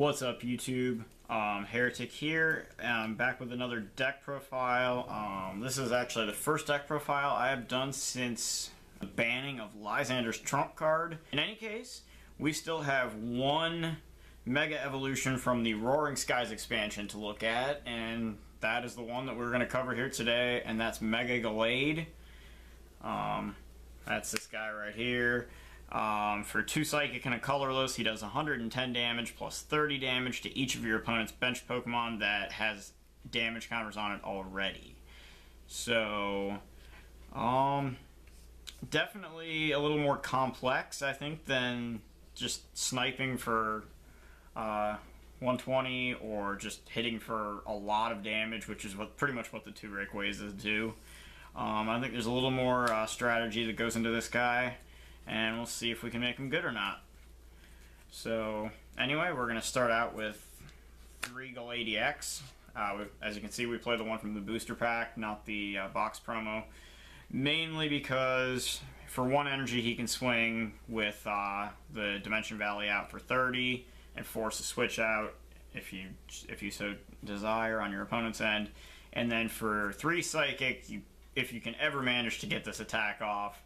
What's up, YouTube? Um, Heretic here. I'm back with another deck profile. Um, this is actually the first deck profile I have done since the banning of Lysandre's Trump card. In any case, we still have one Mega Evolution from the Roaring Skies expansion to look at, and that is the one that we're going to cover here today, and that's Mega Gallade. Um, that's this guy right here. Um, for 2 Psychic and a Colorless, he does 110 damage plus 30 damage to each of your opponent's bench Pokemon that has damage counters on it already. So, um, definitely a little more complex, I think, than just sniping for uh, 120 or just hitting for a lot of damage, which is what pretty much what the two Rayquazas do. Um, I think there's a little more uh, strategy that goes into this guy and we'll see if we can make him good or not. So anyway, we're going to start out with three Gallade EX. Uh, as you can see, we play the one from the booster pack, not the uh, box promo, mainly because for one energy he can swing with uh, the Dimension Valley out for 30 and force a switch out if you if you so desire on your opponent's end. And then for three Psychic, you, if you can ever manage to get this attack off,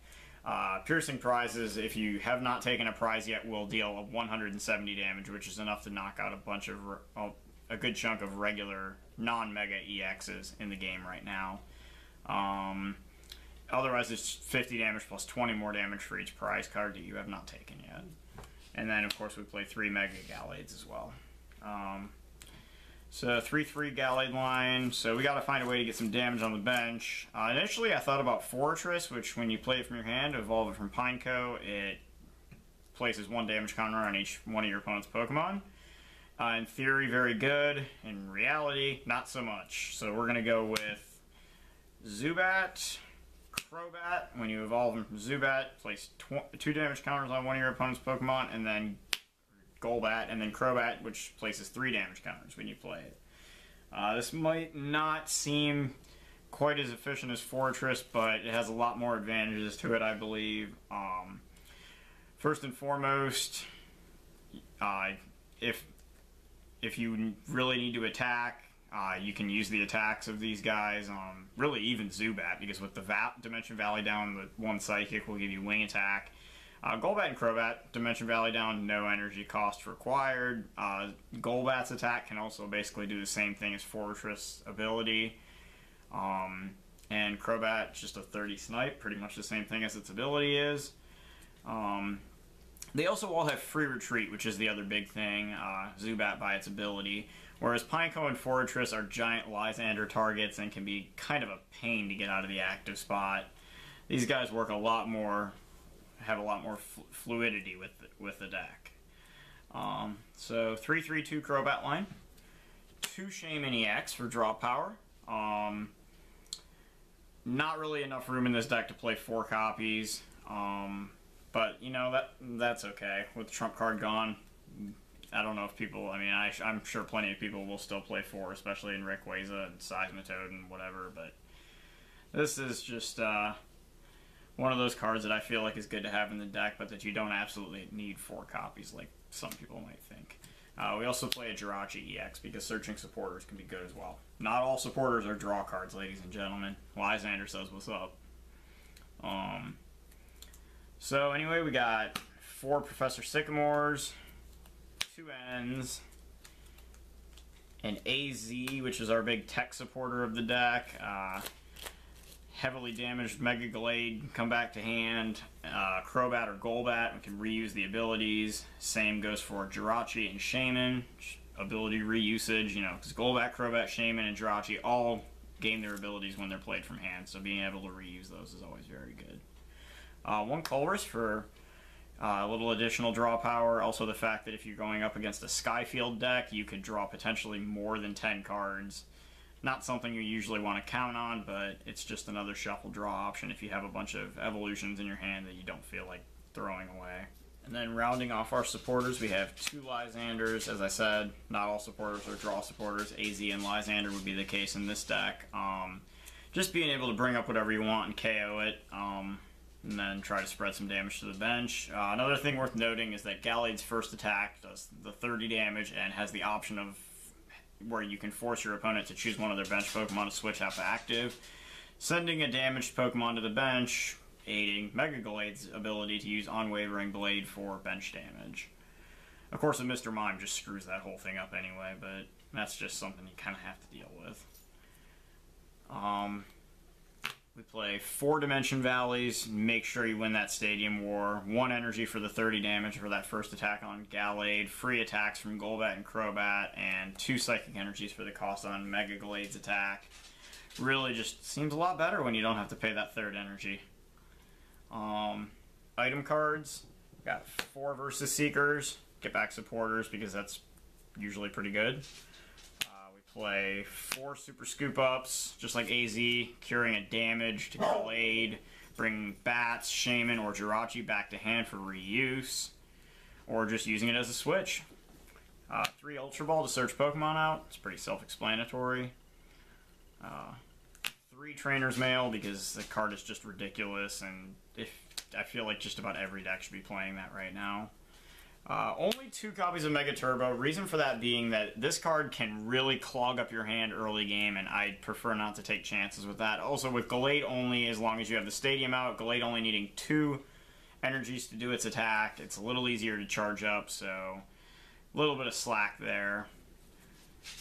uh, piercing prizes, if you have not taken a prize yet, will deal 170 damage, which is enough to knock out a bunch of, a good chunk of regular non-mega EXs in the game right now. Um, otherwise, it's 50 damage plus 20 more damage for each prize card that you have not taken yet. And then, of course, we play three Mega Gallades as well. Um, so 3-3 Gallade line, so we got to find a way to get some damage on the bench. Uh, initially I thought about Forretress, which when you play it from your hand, evolve it from Pineco, it places one damage counter on each one of your opponent's Pokemon. Uh, in theory, very good. In reality, not so much. So we're going to go with Zubat, Crobat. When you evolve him from Zubat, place two damage counters on one of your opponent's Pokemon, and then Golbat, and then Crobat, which places three damage counters when you play it. Uh, this might not seem quite as efficient as Forretress, but it has a lot more advantages to it, I believe. Um, first and foremost, uh, if if you really need to attack, uh, you can use the attacks of these guys. Um, really, even Zubat, because with the Va Dimension Valley down, the one Psychic will give you Wing Attack. Uh, Golbat and Crobat, Dimension Valley down, no energy cost required. Uh, Golbat's attack can also basically do the same thing as Forretress ability. Um, and Crobat, just a 30 snipe, pretty much the same thing as its ability is. Um, they also all have free retreat, which is the other big thing, uh, Zubat by its ability. Whereas Pineco and Forretress are giant Lysandre targets and can be kind of a pain to get out of the active spot. These guys work a lot more have a lot more fl fluidity with the, with the deck. Um, so 3-3-2 Crobat line. 2 Shaymin EX for draw power. Um, not really enough room in this deck to play 4 copies. Um, but, you know, that that's okay. With the Trump card gone, I don't know if people, I mean, I, am sure plenty of people will still play 4, especially in Rayquaza and Seismitoad and whatever, but this is just, uh, one of those cards that I feel like is good to have in the deck, but that you don't absolutely need four copies like some people might think. Uh, we also play a Jirachi EX because searching supporters can be good as well. Not all supporters are draw cards, ladies and gentlemen. Lysandre says what's up. Um, so anyway, we got four Professor Sycamores, two N's, an AZ, which is our big tech supporter of the deck. Uh, heavily damaged Mega Gallade, come back to hand. Uh, Crobat or Golbat, we can reuse the abilities. Same goes for Jirachi and Shaymin. Ability reusage, you know, because Golbat, Crobat, Shaymin, and Jirachi all gain their abilities when they're played from hand, so being able to reuse those is always very good. Uh, one Colress for uh, a little additional draw power. Also the fact that if you're going up against a Skyfield deck, you could draw potentially more than 10 cards not something you usually want to count on, but it's just another shuffle draw option if you have a bunch of evolutions in your hand that you don't feel like throwing away. And then rounding off our supporters, we have two Lysandres. As I said, not all supporters are draw supporters. AZ and Lysandre would be the case in this deck. Um, just being able to bring up whatever you want and KO it, um, and then try to spread some damage to the bench. Uh, another thing worth noting is that Gallade's first attack does the 30 damage and has the option of where you can force your opponent to choose one of their bench Pokemon to switch out to active. Sending a damaged Pokemon to the bench, aiding Mega Gallade's ability to use Unwavering Blade for bench damage. Of course, a Mr. Mime just screws that whole thing up anyway, but that's just something you kind of have to deal with. Um, we play four Dimension Valleys, make sure you win that Stadium War. One energy for the 30 damage for that first attack on Gallade, free attacks from Golbat and Crobat, and two Psychic Energies for the cost on Mega Gallade's attack. Really just seems a lot better when you don't have to pay that third energy. Um, item cards, got four VS Seekers, get back supporters because that's usually pretty good play four super scoop ups, just like AZ, curing a damage to Gallade, bring Bats, Shaymin, or Jirachi back to hand for reuse, or just using it as a switch. Uh, three Ultra Ball to search Pokemon out. It's pretty self-explanatory. Uh, three Trainer's Mail because the card is just ridiculous, and if I feel like just about every deck should be playing that right now. Uh, only two copies of Mega Turbo. Reason for that being that this card can really clog up your hand early game, and I prefer not to take chances with that. Also, with Gallade only, as long as you have the Stadium out, Gallade only needing two energies to do its attack, it's a little easier to charge up, so a little bit of slack there.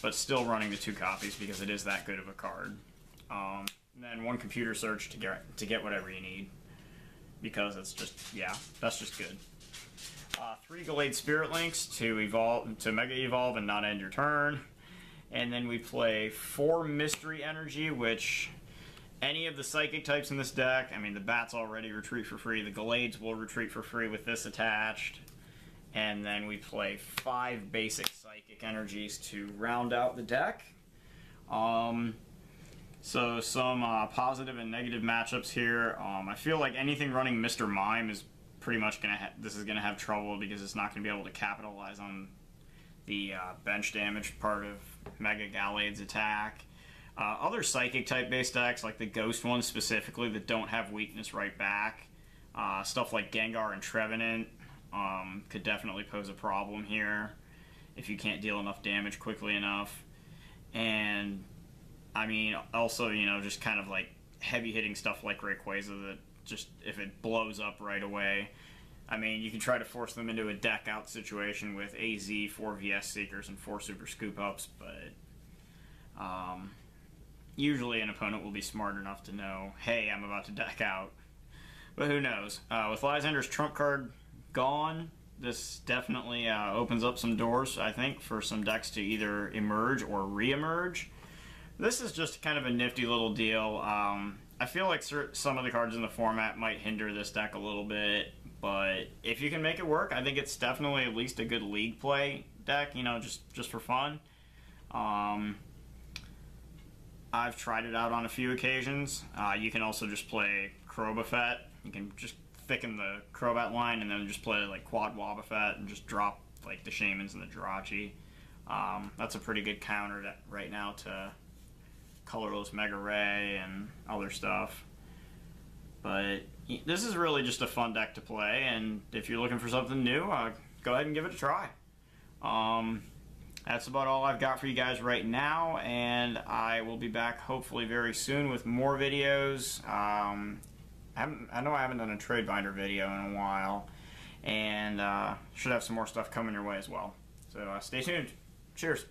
But still running the two copies because it is that good of a card. Um, and then one computer search to get to get whatever you need because it's just yeah, that's just good. Uh, three Gallade Spirit Links to evolve to Mega Evolve and not end your turn. And then we play four Mystery Energy, which any of the Psychic types in this deck, I mean the Bats already retreat for free, the Gallades will retreat for free with this attached. And then we play five basic Psychic Energies to round out the deck. Um, so some uh, positive and negative matchups here. Um, I feel like anything running Mr. Mime is pretty much gonna ha- this is gonna have trouble because it's not gonna be able to capitalize on the uh, bench damage part of Mega Gallade's attack. Uh, other psychic type based decks, like the Ghost ones specifically, that don't have weakness right back, uh, stuff like Gengar and Trevenant um, could definitely pose a problem here if you can't deal enough damage quickly enough. And I mean, also, you know, just kind of like heavy hitting stuff like Rayquaza that just if it blows up right away. I mean, you can try to force them into a deck out situation with AZ, four VS Seekers, and four Super Scoop Ups, but um, usually an opponent will be smart enough to know, hey, I'm about to deck out. But who knows? Uh, with Lysandre's trump card gone, this definitely uh, opens up some doors, I think, for some decks to either emerge or re-emerge. This is just kind of a nifty little deal. Um, I feel like some of the cards in the format might hinder this deck a little bit, but if you can make it work, I think it's definitely at least a good league play deck. You know, just just for fun. Um, I've tried it out on a few occasions. Uh, you can also just play Crobafet. You can just thicken the Crobat line and then just play like Quad Wobbuffet and just drop like the Shaymins and the Jirachi. Um, that's a pretty good counter right now to colorless Mega Ray and other stuff. But this is really just a fun deck to play, and if you're looking for something new, uh, go ahead and give it a try. Um, that's about all I've got for you guys right now, and I will be back hopefully very soon with more videos. Um, I, I, know I haven't done a trade binder video in a while, and uh, should have some more stuff coming your way as well. So uh, stay tuned. Cheers.